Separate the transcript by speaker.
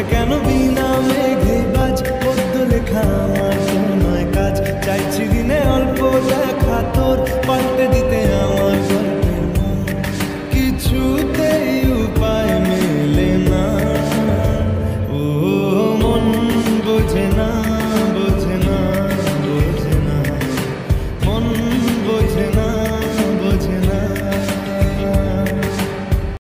Speaker 1: করছে কেন বিনা মেঘে বাজ? পদ্য লেখা আমার নয় কাজ। চাইছি দিনে অল্প দেখা তোর, পাল্টে দিতে আমার গল্পের কিছুতে